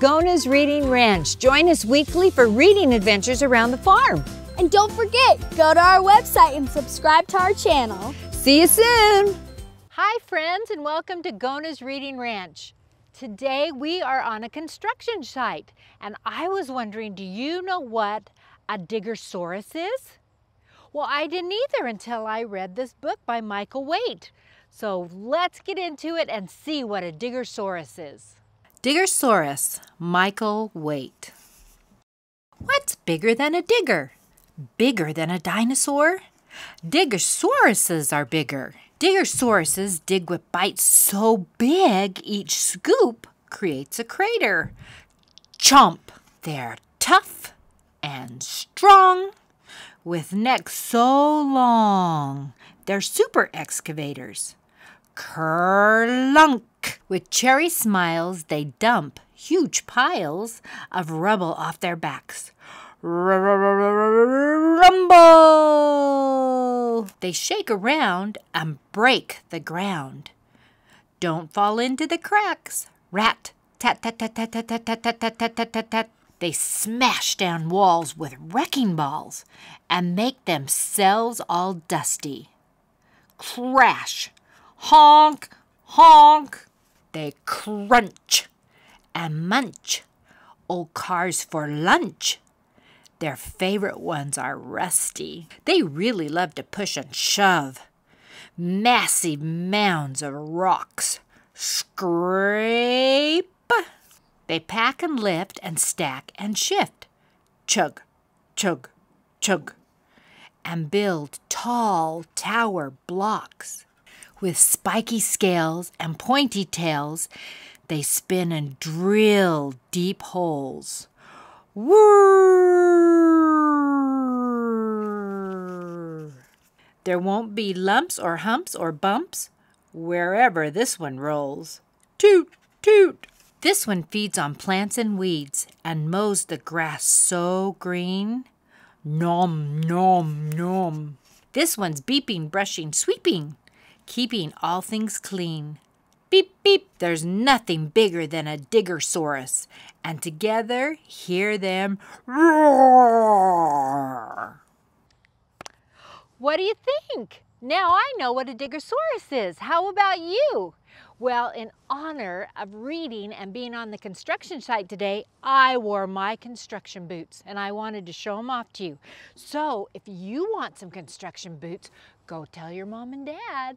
Gona's Reading Ranch. Join us weekly for reading adventures around the farm. And don't forget, go to our website and subscribe to our channel. See you soon. Hi friends and welcome to Gona's Reading Ranch. Today we are on a construction site and I was wondering, do you know what a Diggersaurus is? Well, I didn't either until I read this book by Michael Whaite. So let's get into it and see what a Diggersaurus is. Diggersaurus, Michael Whaite. What's bigger than a digger? Bigger than a dinosaur? Diggersauruses are bigger. Diggersauruses dig with bites so big each scoop creates a crater. Chomp! They're tough and strong with necks so long. They're super excavators. Kerlunk! With cherry smiles, they dump huge piles of rubble off their backs. Rumble! They shake around and break the ground. Don't fall into the cracks. Rat, tat, tat, tat, tat, tat, tat, tat, tat, tat, tat, tat, tat. They smash down walls with wrecking balls and make themselves all dusty. Crash! Honk! Honk! They crunch and munch. Old cars for lunch. Their favorite ones are rusty. They really love to push and shove. Massive mounds of rocks. Scrape. They pack and lift and stack and shift. Chug, chug, chug. And build tall tower blocks. With spiky scales and pointy tails, they spin and drill deep holes. Whirr! There won't be lumps or humps or bumps wherever this one rolls. Toot, toot! This one feeds on plants and weeds and mows the grass so green. Nom, nom, nom. This one's beeping, brushing, sweeping, keeping all things clean. Beep, beep, there's nothing bigger than a Diggersaurus, and together hear them roar. What do you think? Now I know what a Diggersaurus is. How about you? Well, in honor of reading and being on the construction site today, I wore my construction boots and I wanted to show them off to you. So if you want some construction boots, go tell your mom and dad.